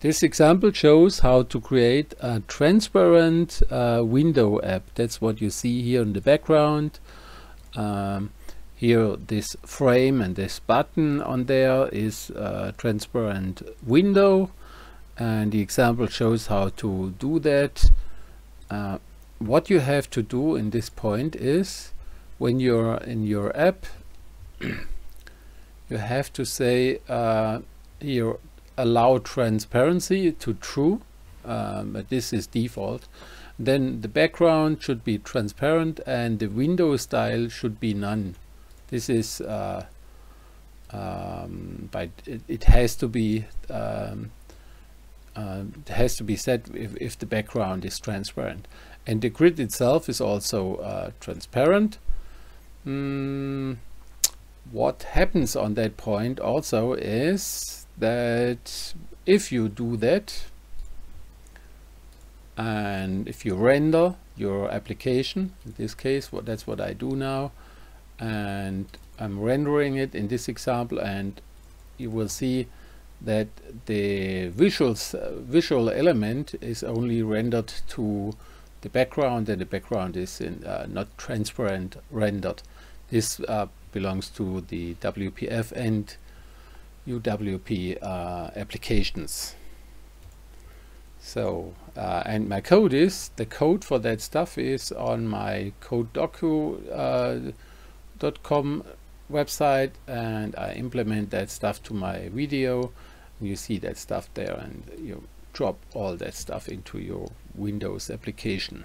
This example shows how to create a transparent uh, window app. That's what you see here in the background. Um, here this frame and this button on there is a transparent window and the example shows how to do that. Uh, what you have to do in this point is when you're in your app you have to say uh, here allow transparency to true um, but this is default then the background should be transparent and the window style should be none. This is uh, um, but it, it, has to be um, uh, has to be set if, if the background is transparent. And the grid itself is also uh, transparent. Mm, what happens on that point also is that if you do that and if you render your application in this case what that's what I do now and I'm rendering it in this example and you will see that the visuals uh, visual element is only rendered to the background and the background is in, uh, not transparent rendered this uh, belongs to the WPF and UWP uh, applications. So, uh, and my code is, the code for that stuff is on my codedocu.com uh, website and I implement that stuff to my video. You see that stuff there and you drop all that stuff into your Windows application.